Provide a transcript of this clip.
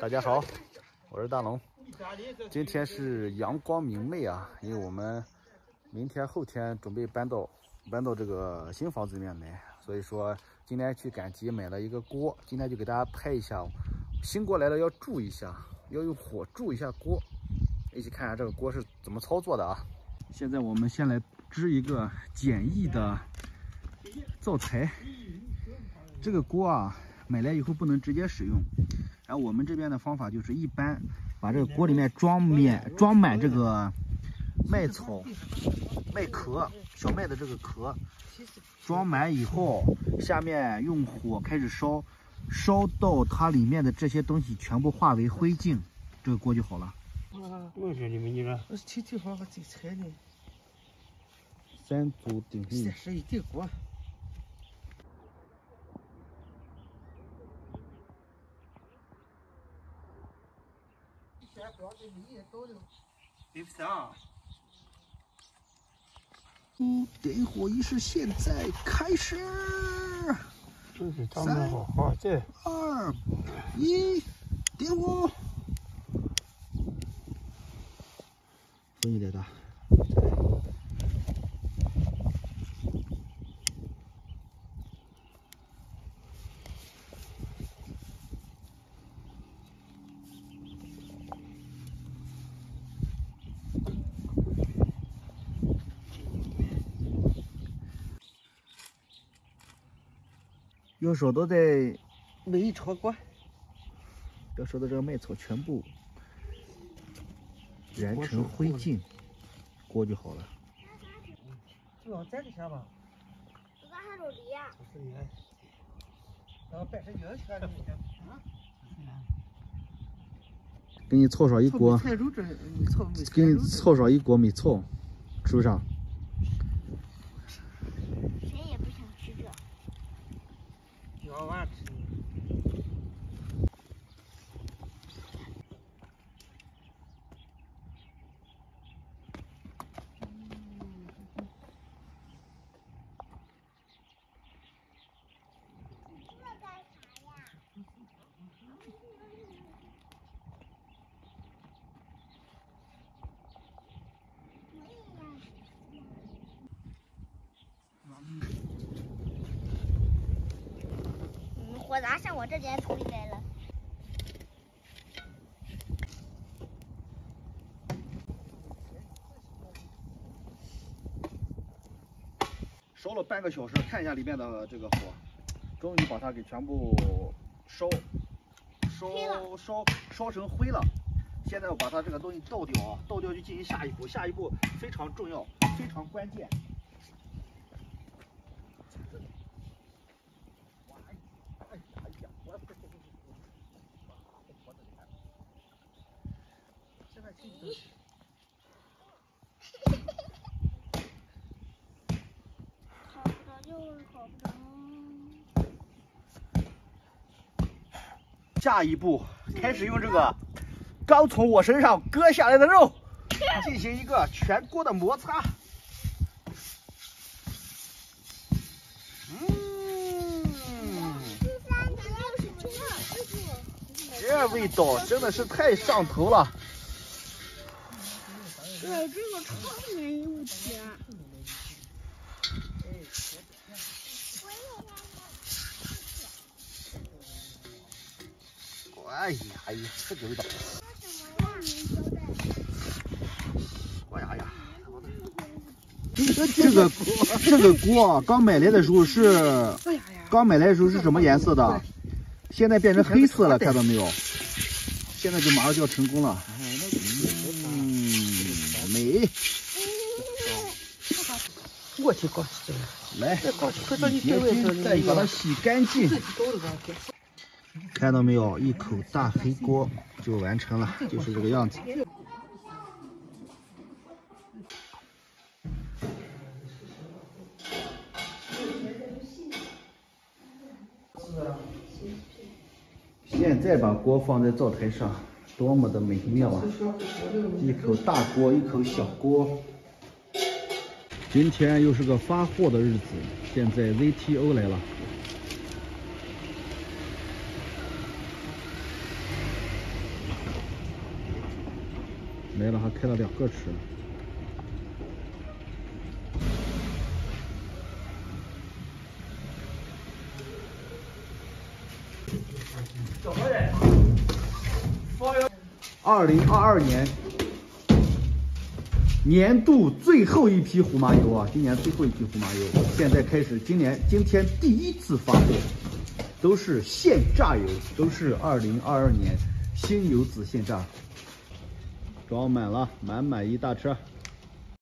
大家好，我是大龙。今天是阳光明媚啊，因为我们明天后天准备搬到搬到这个新房子里面来，所以说今天去赶集买了一个锅，今天就给大家拍一下。新锅来了要注意一下，要用火注一下锅。一起看一下这个锅是怎么操作的啊！现在我们先来支一个简易的灶台。这个锅啊，买来以后不能直接使用。然后我们这边的方法就是，一般把这个锅里面装满装满这个麦草、麦壳、小麦的这个壳，装满以后，下面用火开始烧，烧到它里面的这些东西全部化为灰烬，这个锅就好了。我说你们你说，我是天天好好做菜呢。三足鼎立。三十一点锅。对不上。嗯，点火仪式现在开始。就是他们好好这。二，一，点火。风有点大。要烧到在没超过，要烧到这个麦草全部燃成灰烬，锅就好了。就要在这下吧。我刚还有梨呀。然后摆上油去了。给你炒上一锅，给你炒上一锅梅草，是不上。火咋向我这边推来了？烧了半个小时，看一下里面的这个火，终于把它给全部烧烧烧烧成灰了。现在我把它这个东西倒掉啊，倒掉就进行下一步，下一步非常重要，非常关键。下一步，开始用这个刚从我身上割下来的肉进行一个全锅的摩擦。嗯，这味道真的是太上头了。对，这个超没问题。哎呀，哎呀，这个味道！哎呀呀！这个这个锅啊，刚买来的时候是，刚买来的时候是什么颜色的？现在变成黑色了，看到没有？现在就马上就要成功了。嗯，美。我去搞去来，再把它洗干净。看到没有，一口大黑锅就完成了，就是这个样子。现在把锅放在灶台上，多么的美妙啊！一口大锅，一口小锅。今天又是个发货的日子，现在 ZTO 来了。来了，还开了两个车。怎么人？二零二二年年度最后一批胡麻油啊，今年最后一批胡麻油，现在开始，今年今天第一次发货，都是现榨油，都是二零二二年新油籽现榨，装满了，满满一大车。